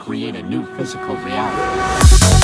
Create a new physical reality.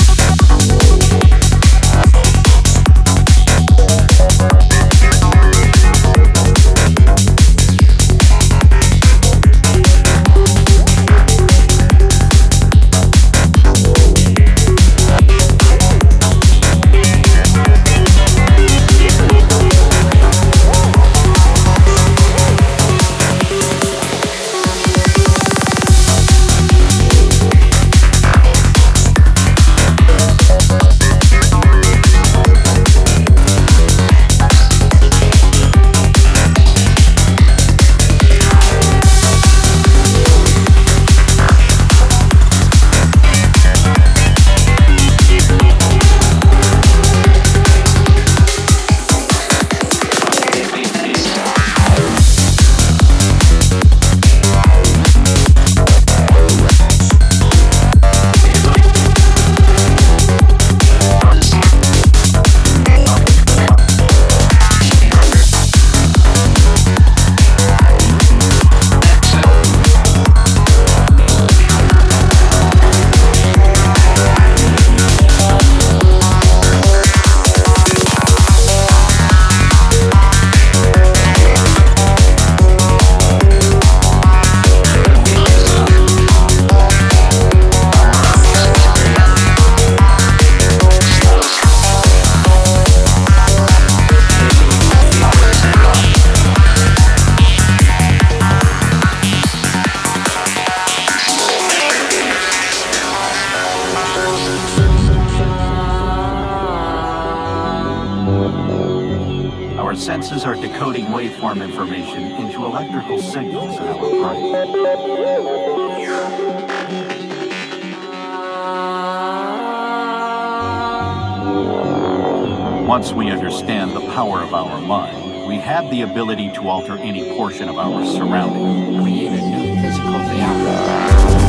Our senses are decoding waveform information into electrical signals in our brain. Once we understand the power of our mind, we have the ability to alter any portion of our surroundings. create a new physical reality.